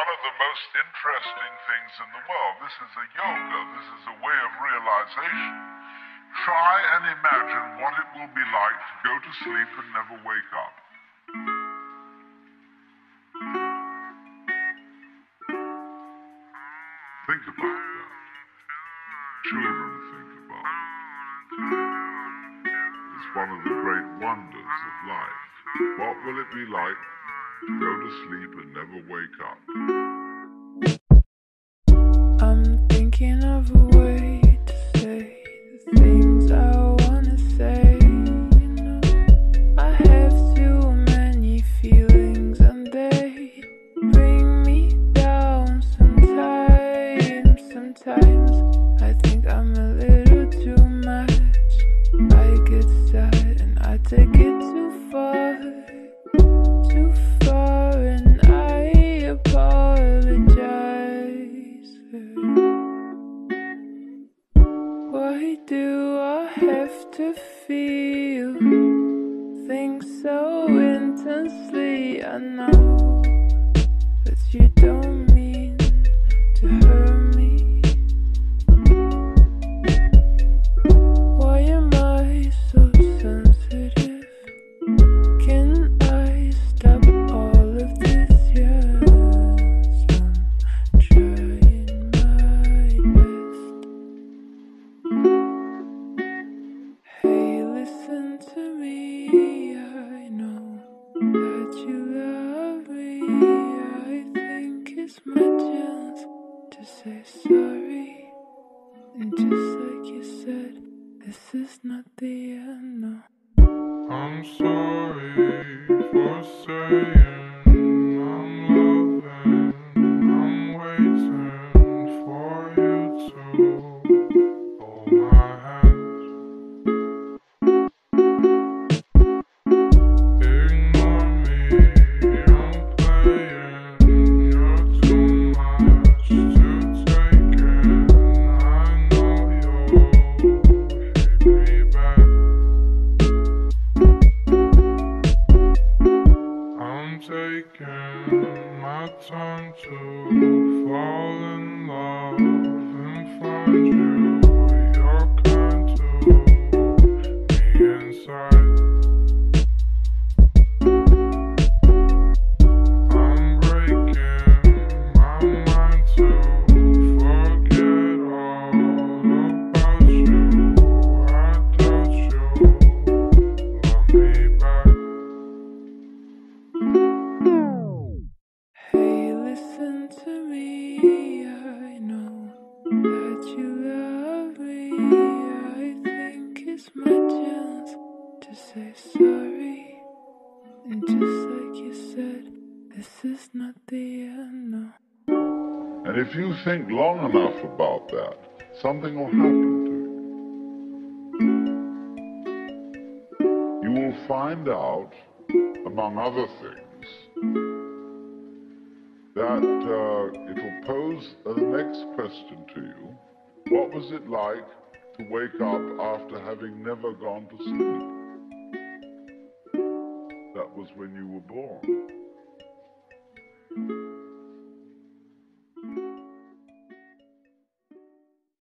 one of the most interesting things in the world. This is a yoga, this is a way of realization. Try and imagine what it will be like to go to sleep and never wake up. Think about that. Children think about it. It's one of the great wonders of life. What will it be like go to sleep and never wake up? I'm thinking of a way have to feel things so intensely? I know that you don't mean to hurt me. Say sorry. And just like you said, this is not the end. No. I'm sorry for saying to fall in love and find you. Is not the end. No. And if you think long enough about that, something will happen to you. You will find out, among other things, that uh, it will pose the next question to you. What was it like to wake up after having never gone to sleep? That was when you were born.